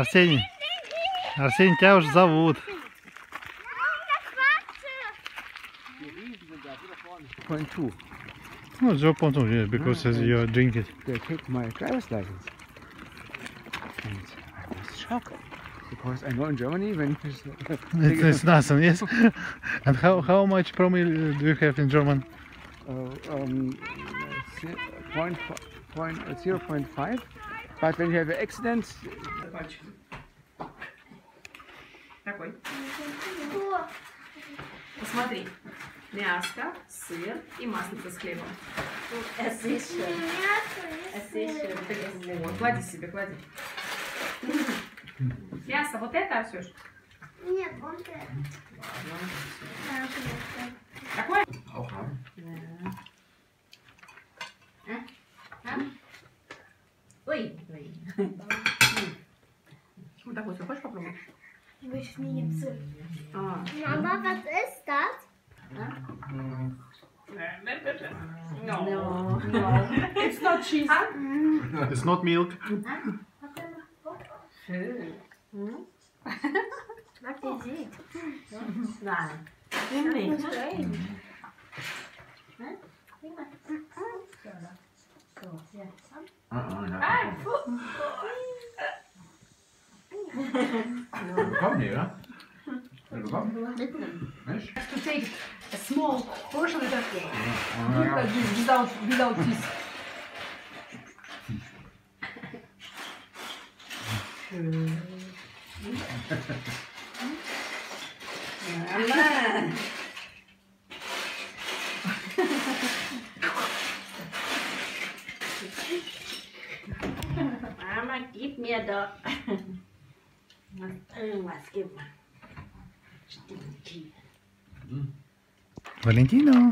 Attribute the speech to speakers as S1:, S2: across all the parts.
S1: Арсений, Арсений, тебя уже зовут.
S2: Point two.
S1: Ну, 0.2, yeah, because
S2: Ah,
S1: you drink it.
S2: They take my driver's license. And I was shocked. Because I know in Germany when
S1: It's, it's nothing, yes. and how, how much promille do you have in German?
S2: uh, um, zi- point, fi- point, uh, 0.5. But when you have an accident,
S3: Какой? Посмотри. Мяско, сыр и маслица с хлебом. Вот, клади себе, клади. Мясо, вот это, Арсюш?
S4: Нет, он это.
S3: Такое?
S5: Ой, ой.
S3: Und da holst du eine
S4: Ich möchte
S3: nie jetzt ah.
S4: Mama, was ist das? Nein.
S3: No.
S5: No.
S3: no. It's not cheese.
S1: It's not milk.
S4: Schön. Hm? Was ihr seht.
S5: Nein.
S4: Nimm
S6: nicht. So, jetzt. Ah, Come have
S3: to take a small portion of that cake. Without,
S4: this. más? ¿Qué? Valentina. Valentino.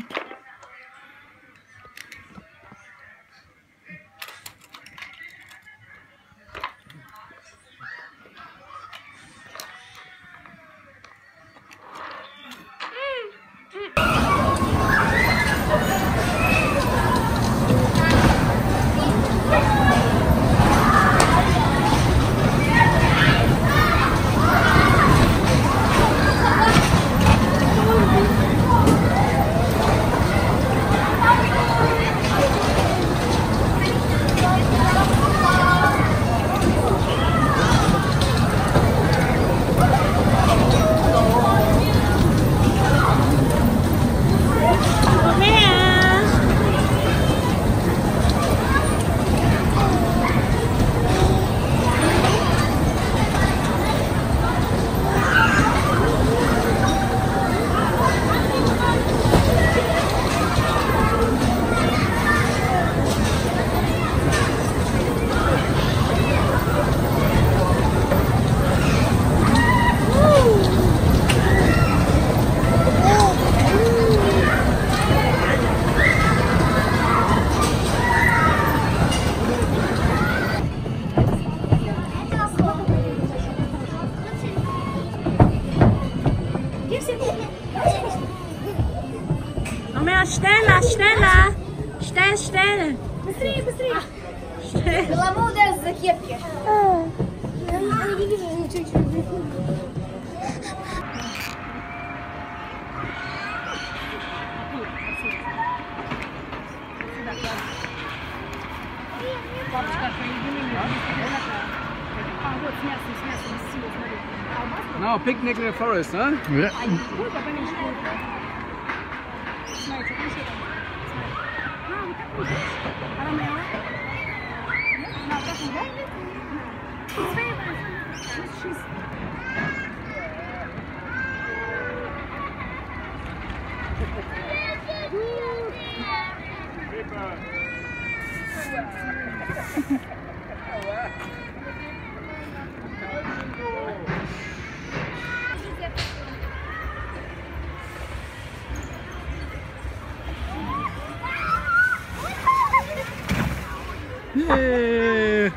S2: Now picnic in the forest, huh?
S1: Yeah.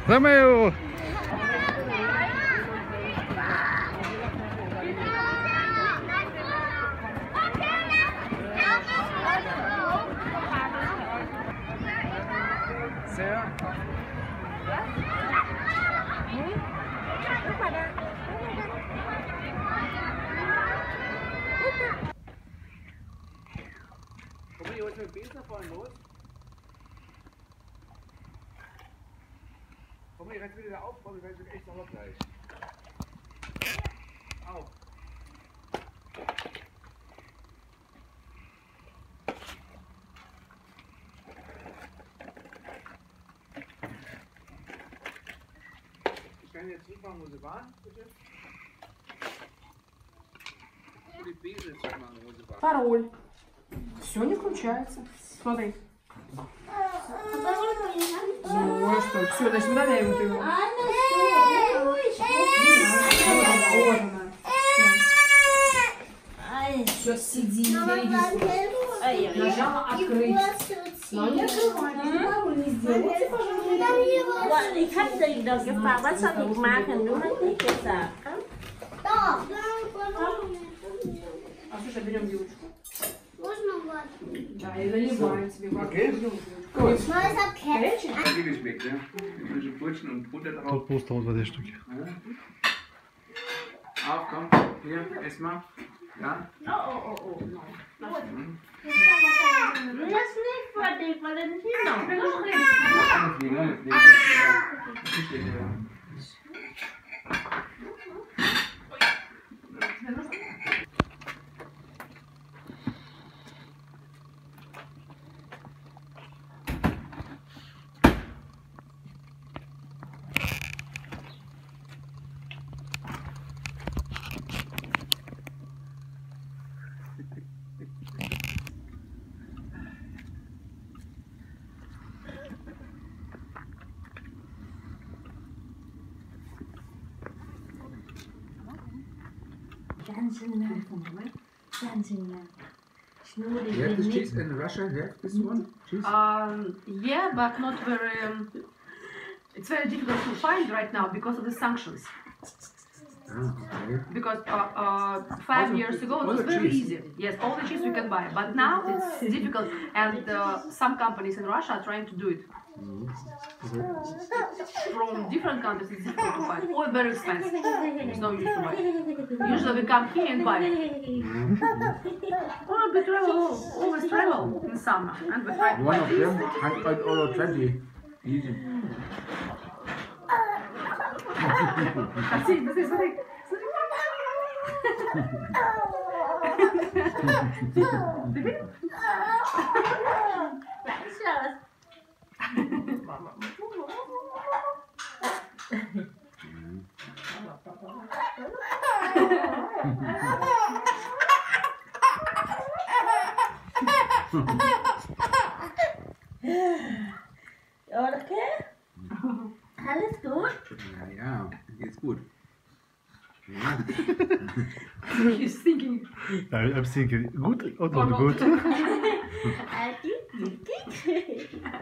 S1: Romeo!
S2: Kinder fahren los. Komm, ich rennt wieder da aufbauen, ich werde echt sauer gleich. Auf. Ich kann jetzt hinfahren, wo sie waren, bitte. Für die Besen, sag mal, wo sie waren.
S4: Farol. Все не включается. Смотри. Ну, что, все, значит, удаляем я его. Все, сиди, Нажала открыть. Но не открывай, не сделайте, пожалуйста. А? Что, берем девочку.
S2: Geile
S4: so. Okay,
S2: gut.
S7: Ich weiß
S4: ab
S2: Käppchen. Dann gebe ich weg, ne? Zwischen Brötchen und Butter da drauf.
S1: Dort Brust raus war der Stück. Ja.
S2: Auf, komm. Hier, ess mal. Ja?
S6: Oh, oh, oh, oh, nein. Hm. Das ist nicht für dich, weil
S2: das nicht hinhaut. Das ist nicht. Das ist
S6: nicht. Man. Dancing man. Schnurri,
S2: You have this cheese in Russia? You have this one? Cheese?
S3: Um, yeah, but not very. Um, it's very difficult to find right now because of the sanctions.
S2: Ah, okay.
S3: Because uh, uh, five
S2: Also,
S3: years ago it was very
S2: cheese.
S3: easy. Yes, all the cheese we can buy, but now it's difficult, and uh, some companies in Russia are trying to do it. From different countries, it's difficult to find, or very expensive. It's no use to buy. Usually we come here and buy. Well, we travel, always travel in summer, and we try to
S2: One
S3: buy
S2: of
S3: this.
S2: them, 100 euro 20. Easy.
S3: Смотри, смотри, смотри.
S6: Lại sợ. Okay. Alles gut?
S2: Ja, ja, geht's gut. Ja.
S3: He's thinking.
S1: I- I'm thinking, good or
S3: Or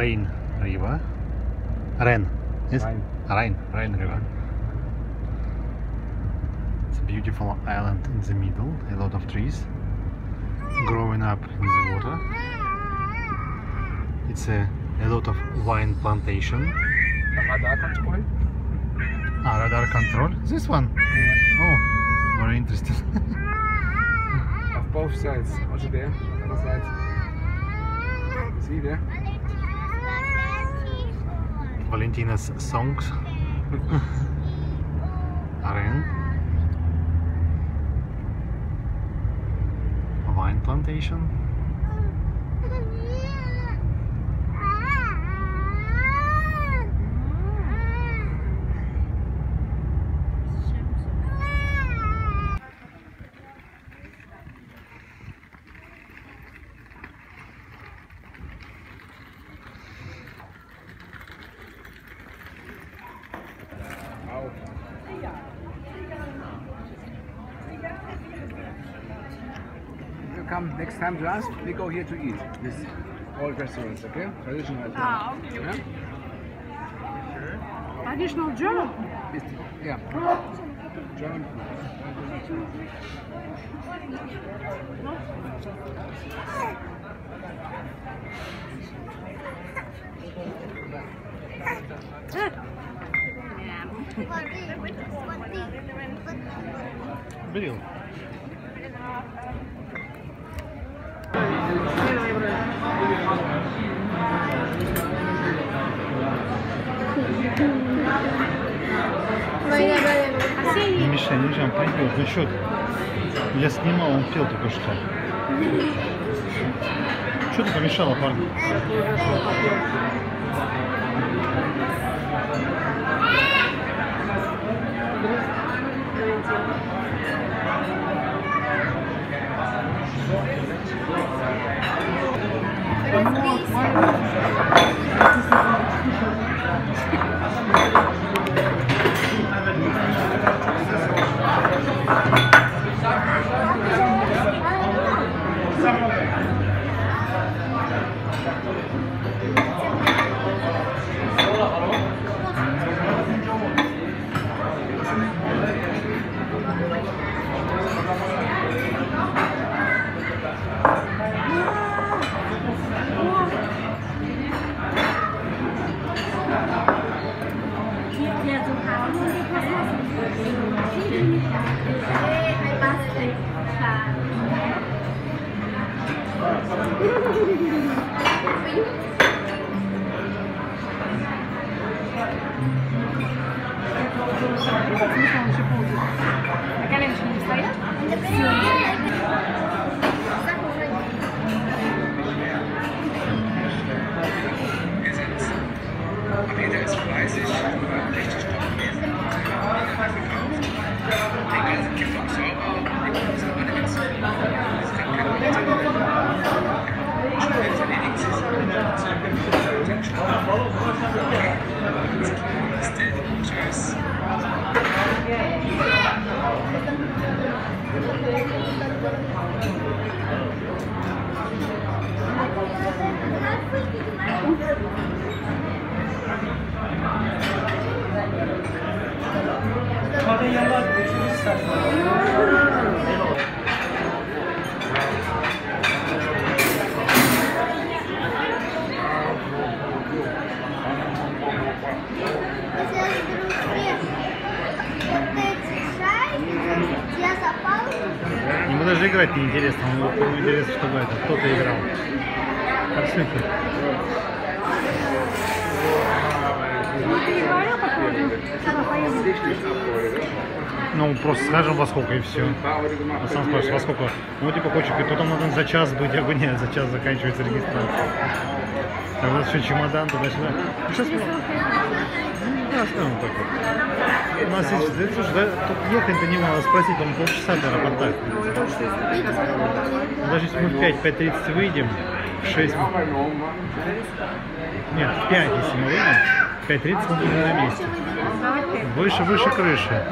S1: Rain River. Ren. Yes?
S2: Rhine.
S1: Rhine. Rhine River. It's a beautiful island in the middle. A lot of trees growing up in the water. It's a, a lot of wine plantation.
S2: Radarkontroll?
S1: Ah, radar control. This one. Oh, very interesting.
S2: Auf both sides. Also there, other side. See there?
S1: Valentina's songs. Ren. A wine plantation.
S2: come next time to us, we go here to eat. This old restaurants, okay? Traditional.
S4: Ah, okay,
S2: Yeah?
S4: Additional German.
S2: It's, yeah. German food.
S1: Берил. Не мешай, не мешай, он придет. Ну что? Я снимал, он пел только что. Что ты помешала парню?
S2: Como são,
S7: tipo, aquela
S1: gente que saiu? Sim. Интересно, ему ему интересно, чтобы это кто-то играл. Сыпет. Ну, просто скажем во сколько и все. А сам спрашивает, во сколько? Ну, типа, хочешь, говорит, то там надо за час быть, я говорю, нет, за час заканчивается регистрация. А у нас еще чемодан туда-сюда. Ну, сейчас мы... Ну, оставим так. У нас есть, да, слушай, да, тут ехать-то не надо спросить, там полчаса до аэропорта. Даже если мы в 5, 5.30 выйдем, в 6 мы... Нет, в 5, если мы выйдем, в 5.30 мы будем на месте. Выше, выше крыши.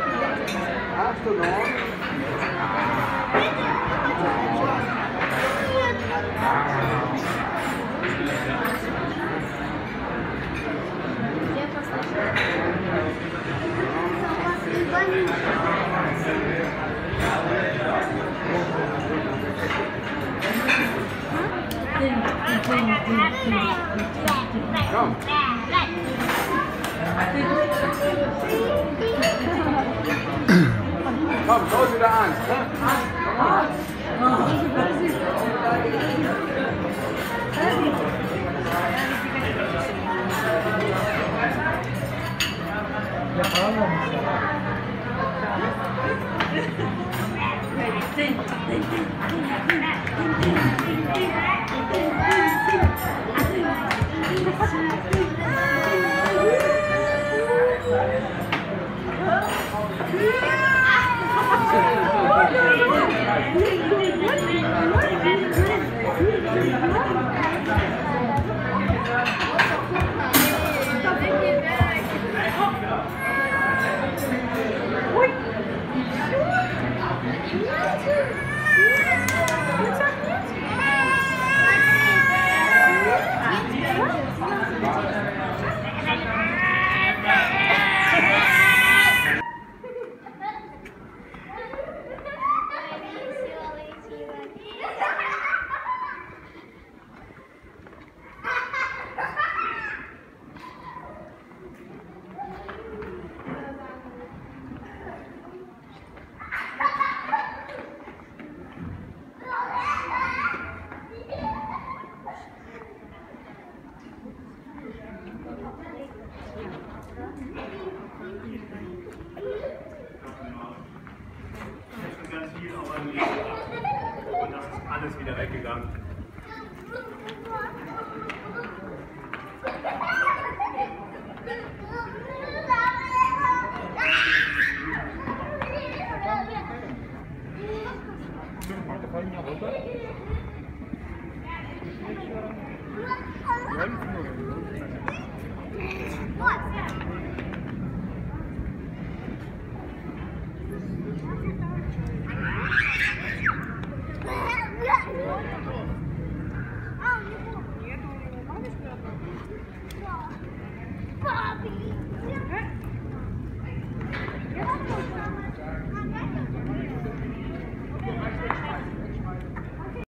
S7: What?